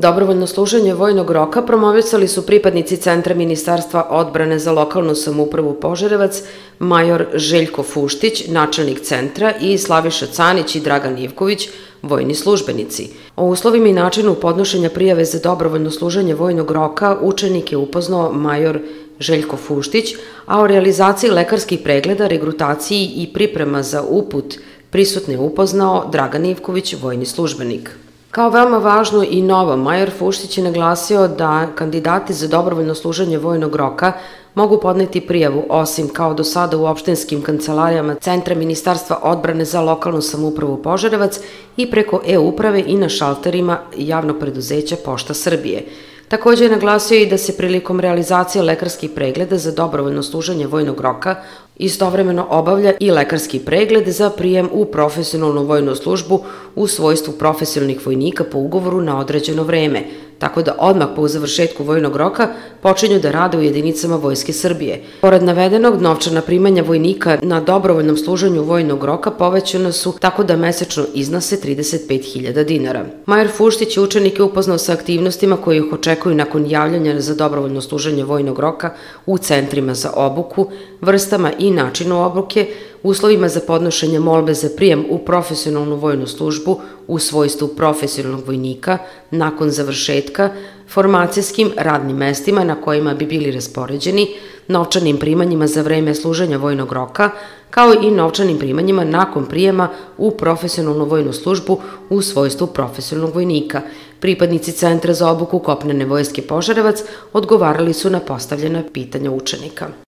Dobrovoljno služenje vojnog roka promovisali su pripadnici Centra Ministarstva odbrane za lokalnu samupravu Požarevac, major Željko Fuštić, načelnik centra i Slaviša Canić i Dragan Ivković, vojni službenici. O uslovima i načinu podnošenja prijave za dobrovoljno služenje vojnog roka učenik je upoznao major Željko Fuštić, a o realizaciji lekarskih pregleda, regrutaciji i priprema za uput prisutne upoznao Dragan Ivković, vojni službenik. Kao veoma važno i novo, Major Fuštić je naglasio da kandidati za dobrovoljno služenje vojnog roka mogu podneti prijavu, osim kao do sada u opštinskim kancelarijama Centra Ministarstva odbrane za lokalnu samupravu Požarevac i preko e-uprave i na šalterima javnog preduzeća Pošta Srbije. Takođe je naglasio i da se prilikom realizacije lekarskih pregleda za dobrovoljno služenje vojnog roka istovremeno obavlja i lekarski pregled za prijem u profesionalnu vojnu službu u svojstvu profesionalnih vojnika po ugovoru na određeno vreme, tako da odmah po završetku vojnog roka počinju da rade u jedinicama Vojske Srbije. Pored navedenog, novčana primanja vojnika na dobrovoljnom služenju vojnog roka povećana su tako da mesečno iznose 35.000 dinara. Majer Fuštić je učenike upoznao sa aktivnostima koje ih očekuju nakon javljanja za dobrovoljno služenje vojnog roka u centrima za obuku, vrstama i načinu obuke, uslovima za podnošenje molbe za prijem u profesionalnu vojnu službu u svojstvu profesionalnog vojnika nakon završetka, formacijskim radnim mestima na kojima bi bili raspoređeni, novčanim primanjima za vreme služenja vojnog roka, kao i novčanim primanjima nakon prijema u profesionalnu vojnu službu u svojstvu profesionalnog vojnika. Pripadnici Centra za obuku Kopnene vojske Požarevac odgovarali su na postavljena pitanja učenika.